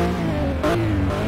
Oh, my God.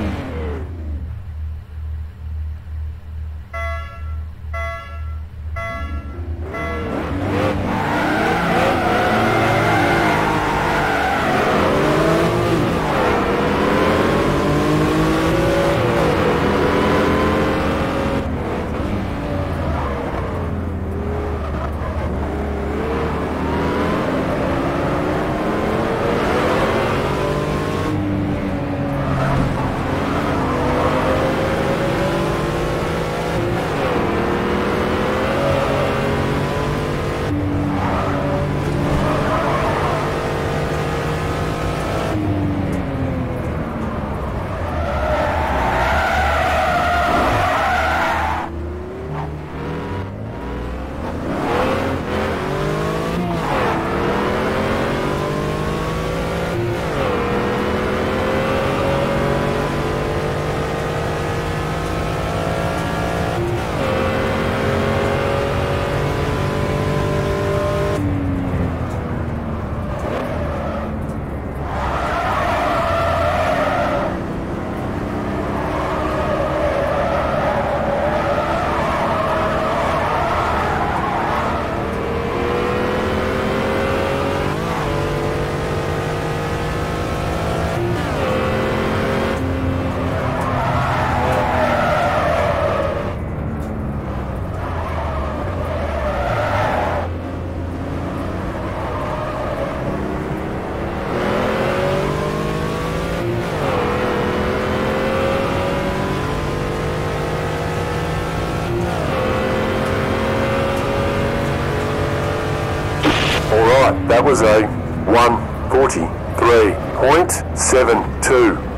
That was a 143.72.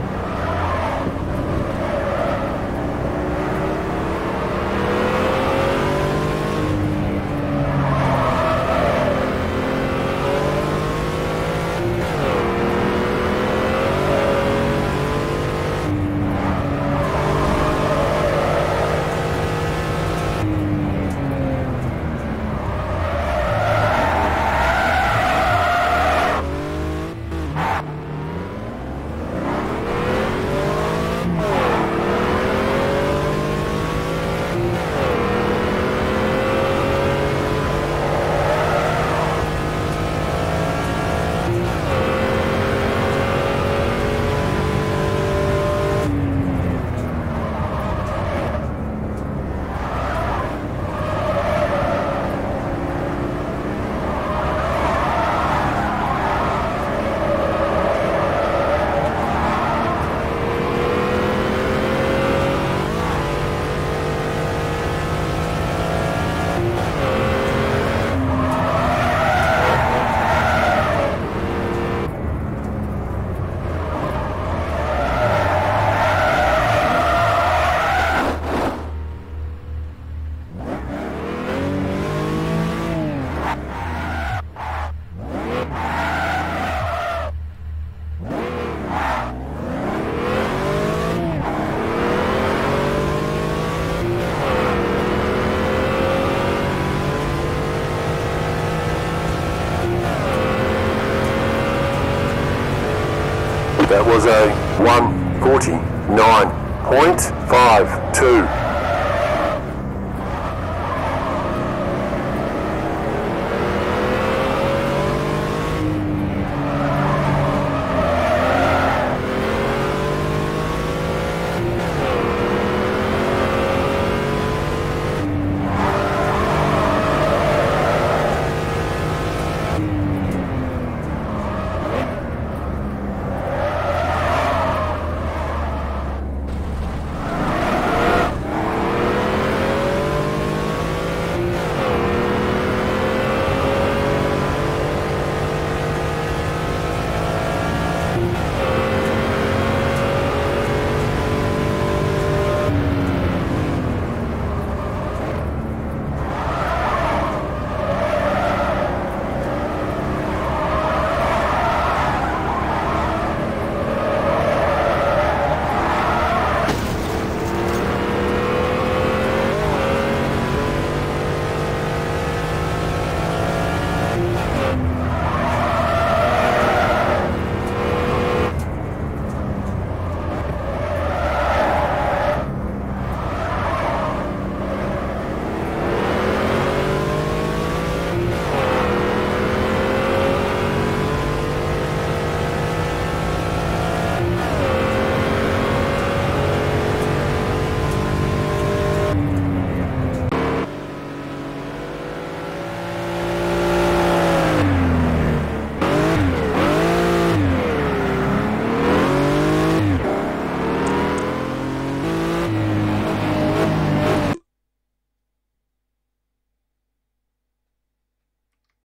That was a 149.52.